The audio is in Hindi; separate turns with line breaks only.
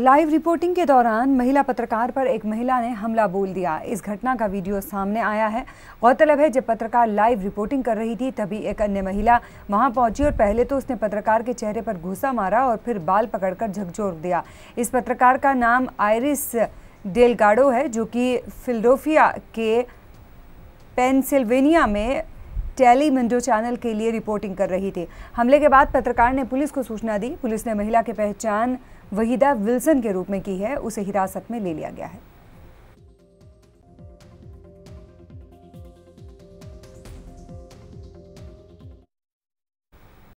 लाइव रिपोर्टिंग के दौरान महिला पत्रकार पर एक महिला ने हमला बोल दिया। इस घटना का वीडियो सामने आया है। गौरतलब है, जब पत्रकार लाइव रिपोर्टिंग कर रही थी, तभी एक अन्य महिला वहाँ पहुँची और पहले तो उसने पत्रकार के चेहरे पर घुसा मारा और फिर बाल पकड़कर झकझोर दिया। इस पत्रकार का नाम आयरिस डेलगाडो है, जो कि फिल्डोफिया के पेंसिल्वेनिया में टेलीमिंडो चैनल के लिए रिपोर्टिंग कर रही थी। हमले के बाद पत्रकार ने पुलिस को सूचना दी। पुलिस ने महिला की पहचान वहीदा विल्सन के रूप में की है उसे हिरासत में ले लिया गया है।